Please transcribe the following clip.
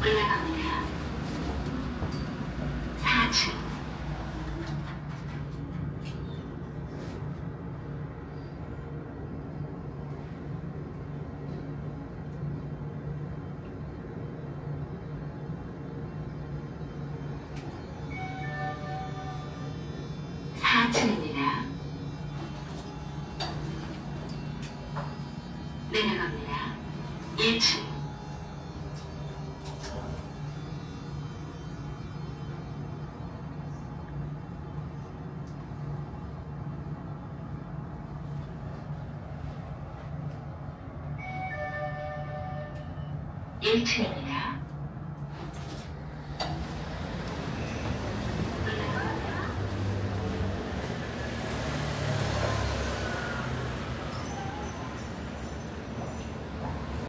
올라갑니다. 4층 내려갑니다. 1층 一层。